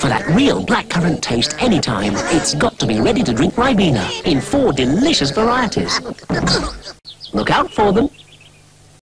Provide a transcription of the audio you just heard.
For that real blackcurrant taste anytime, it's got to be ready to drink Ribena in four delicious varieties. Look out for them.